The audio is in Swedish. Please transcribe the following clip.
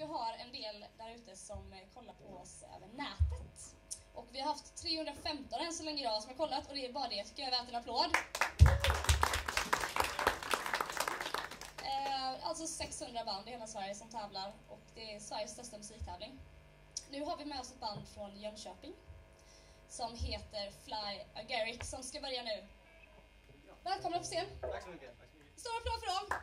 vi har en del där ute som eh, kollar på oss över nätet. Och vi har haft 315 än så länge idag som har kollat och det är bara det tycker jag är värt en applåd. Eh, alltså 600 band i hela Sverige som tävlar och det är Sveriges största musiktävling. Nu har vi med oss ett band från Jönköping som heter Fly Agaric som ska börja nu. Välkomna på scen! Tack så mycket. Stor applåd för dem!